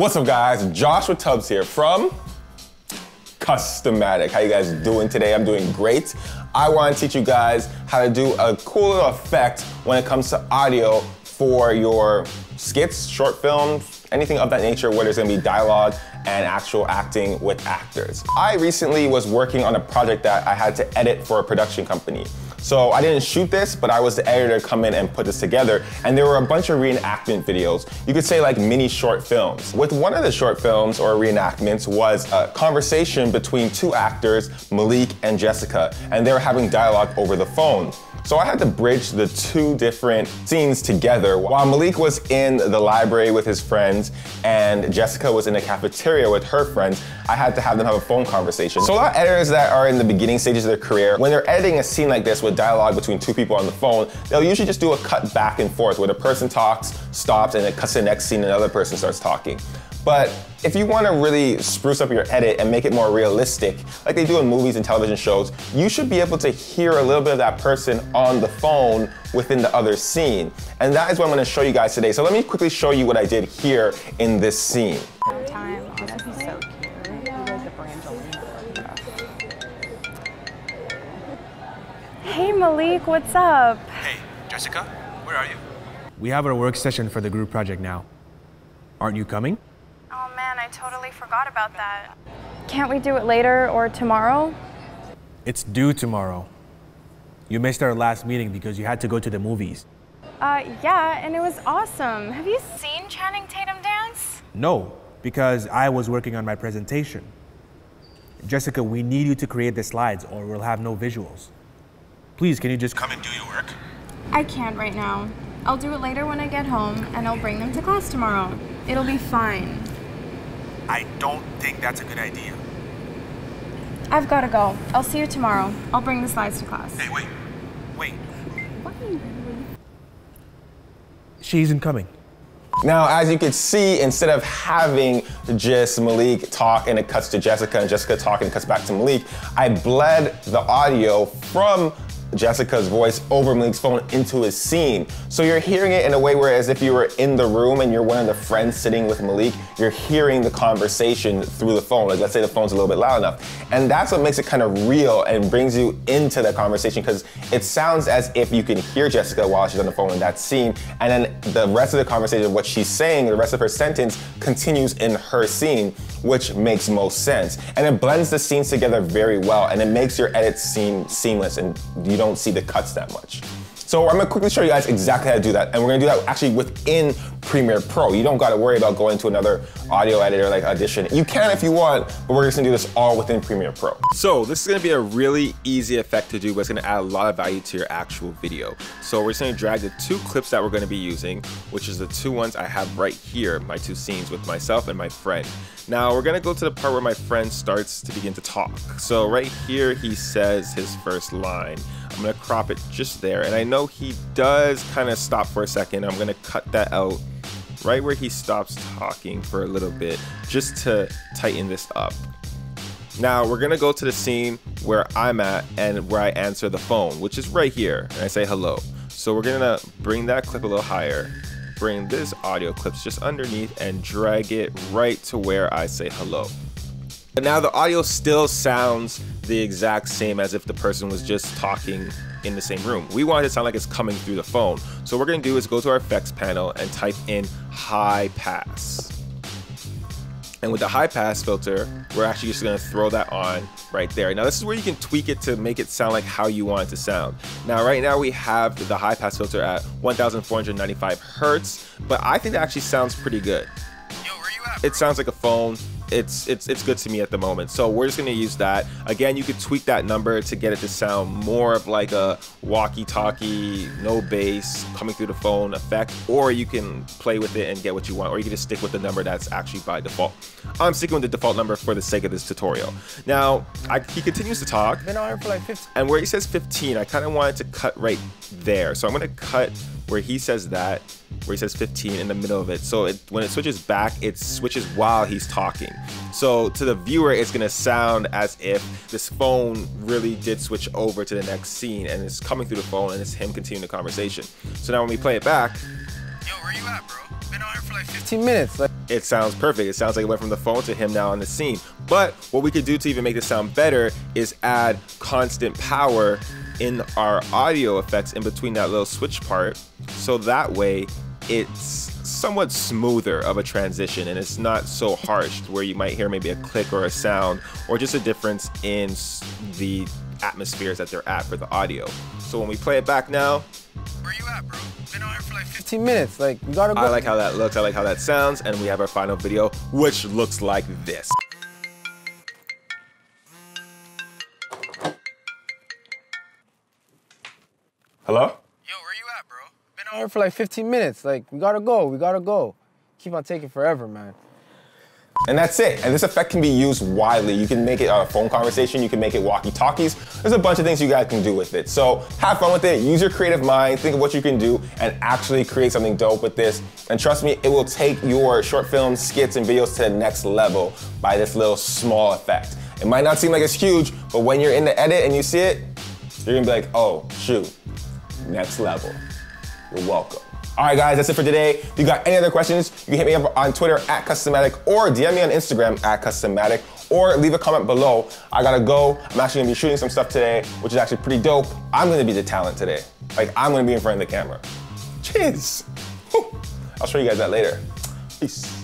What's up guys? Joshua Tubbs here from Customatic. How you guys doing today? I'm doing great. I want to teach you guys how to do a cool little effect when it comes to audio for your skits, short films, anything of that nature where there's gonna be dialogue and actual acting with actors. I recently was working on a project that I had to edit for a production company. So I didn't shoot this, but I was the editor to come in and put this together. And there were a bunch of reenactment videos. You could say like mini short films. With one of the short films or reenactments was a conversation between two actors, Malik and Jessica, and they were having dialogue over the phone. So I had to bridge the two different scenes together. While Malik was in the library with his friends and Jessica was in the cafeteria with her friends, I had to have them have a phone conversation. So a lot of editors that are in the beginning stages of their career, when they're editing a scene like this with dialogue between two people on the phone, they'll usually just do a cut back and forth where the person talks, stops, and it cuts to the next scene and another person starts talking. But if you want to really spruce up your edit and make it more realistic, like they do in movies and television shows, you should be able to hear a little bit of that person on the phone within the other scene. And that is what I'm going to show you guys today. So let me quickly show you what I did here in this scene. Time. Oh, that'd be so cute. Hey Malik, what's up? Hey, Jessica, where are you? We have our work session for the group project now. Aren't you coming? Man, I totally forgot about that. Can't we do it later or tomorrow? It's due tomorrow. You missed our last meeting because you had to go to the movies. Uh, yeah, and it was awesome. Have you seen Channing Tatum dance? No, because I was working on my presentation. Jessica, we need you to create the slides or we'll have no visuals. Please, can you just come and do your work? I can't right now. I'll do it later when I get home, and I'll bring them to class tomorrow. It'll be fine. I don't think that's a good idea. I've gotta go. I'll see you tomorrow. I'll bring the slides to class. Hey, wait. Wait. She isn't coming. Now, as you can see, instead of having just Malik talk and it cuts to Jessica and Jessica talk and it cuts back to Malik, I bled the audio from Jessica's voice over Malik's phone into his scene. So you're hearing it in a way where as if you were in the room and you're one of the friends sitting with Malik, you're hearing the conversation through the phone. Like let's say the phone's a little bit loud enough. And that's what makes it kind of real and brings you into the conversation because it sounds as if you can hear Jessica while she's on the phone in that scene. And then the rest of the conversation, what she's saying, the rest of her sentence continues in her scene, which makes most sense. And it blends the scenes together very well and it makes your edit seem seamless and you don't see the cuts that much. So I'm gonna quickly show you guys exactly how to do that. And we're gonna do that actually within Premiere Pro. You don't gotta worry about going to another audio editor like Audition. You can if you want, but we're just gonna do this all within Premiere Pro. So this is gonna be a really easy effect to do, but it's gonna add a lot of value to your actual video. So we're just gonna drag the two clips that we're gonna be using, which is the two ones I have right here, my two scenes with myself and my friend. Now we're gonna go to the part where my friend starts to begin to talk. So right here, he says his first line. I'm gonna crop it just there. And I know he does kind of stop for a second. I'm gonna cut that out right where he stops talking for a little bit just to tighten this up. Now we're gonna go to the scene where I'm at and where I answer the phone, which is right here, and I say hello. So we're gonna bring that clip a little higher, bring this audio clips just underneath and drag it right to where I say hello. But now the audio still sounds the exact same as if the person was just talking in the same room. We want it to sound like it's coming through the phone. So what we're gonna do is go to our effects panel and type in high pass. And with the high pass filter, we're actually just gonna throw that on right there. Now this is where you can tweak it to make it sound like how you want it to sound. Now right now we have the high pass filter at 1495 Hertz, but I think that actually sounds pretty good. Yo, where you at? It sounds like a phone it's it's it's good to me at the moment. So we're just gonna use that. Again, you could tweak that number to get it to sound more of like a walkie-talkie, no bass, coming through the phone effect, or you can play with it and get what you want, or you can just stick with the number that's actually by default. I'm sticking with the default number for the sake of this tutorial. Now, I, he continues to talk. Been on for like 15. And where he says 15, I kind of wanted to cut right there. So I'm gonna cut where he says that, where he says 15 in the middle of it. So it, when it switches back, it switches while he's talking. So to the viewer, it's gonna sound as if this phone really did switch over to the next scene and it's coming through the phone and it's him continuing the conversation. So now when we play it back, Yo, where you at, bro? Been on here for like 15 15 minutes. Like, it sounds perfect. It sounds like it went from the phone to him now on the scene. But what we could do to even make this sound better is add constant power in our audio effects in between that little switch part. So that way it's somewhat smoother of a transition and it's not so harsh where you might hear maybe a click or a sound or just a difference in the atmospheres that they're at for the audio. So when we play it back now, where you at, bro? Been out here for like 15 minutes. Like, we gotta go. I like how that looks. I like how that sounds. And we have our final video, which looks like this. For like 15 minutes. Like, we gotta go. We gotta go. Keep on taking forever, man. And that's it. And this effect can be used widely. You can make it a phone conversation, you can make it walkie-talkies. There's a bunch of things you guys can do with it. So have fun with it, use your creative mind, think of what you can do, and actually create something dope with this. And trust me, it will take your short films, skits, and videos to the next level by this little small effect. It might not seem like it's huge, but when you're in the edit and you see it, you're gonna be like, oh, shoot, next level. You're welcome. All right, guys, that's it for today. If you got any other questions, you can hit me up on Twitter at Customatic or DM me on Instagram at Customatic or leave a comment below. I gotta go. I'm actually gonna be shooting some stuff today, which is actually pretty dope. I'm gonna be the talent today. Like, I'm gonna be in front of the camera. Cheers. I'll show you guys that later. Peace.